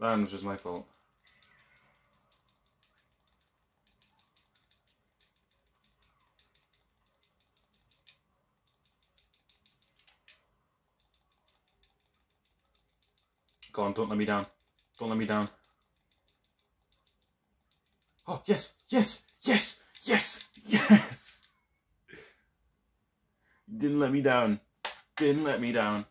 That was just my fault. Go on, don't let me down. Don't let me down. Oh, yes, yes, yes, yes, yes! Didn't let me down. Didn't let me down.